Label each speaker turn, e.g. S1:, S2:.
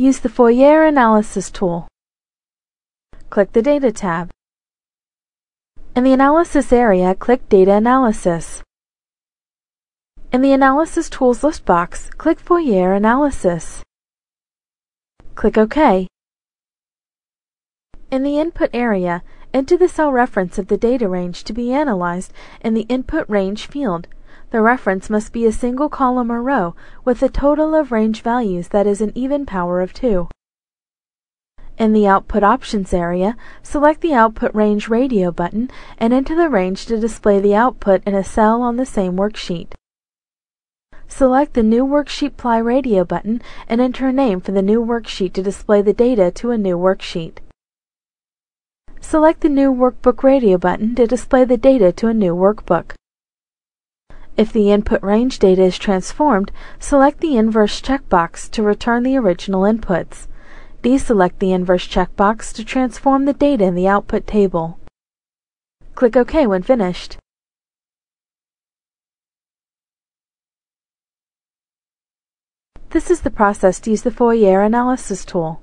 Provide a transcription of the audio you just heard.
S1: Use the Fourier Analysis tool. Click the Data tab. In the Analysis area, click Data Analysis. In the Analysis Tools list box, click Fourier Analysis. Click OK. In the Input area, enter the cell reference of the data range to be analyzed in the Input Range field. The reference must be a single column or row with a total of range values that is an even power of 2. In the Output Options area, select the Output Range Radio button and enter the range to display the output in a cell on the same worksheet. Select the New Worksheet Ply Radio button and enter a name for the new worksheet to display the data to a new worksheet. Select the New Workbook Radio button to display the data to a new workbook. If the input range data is transformed, select the inverse checkbox to return the original inputs. Deselect the inverse checkbox to transform the data in the output table. Click OK when finished. This is the process to use the Fourier Analysis tool.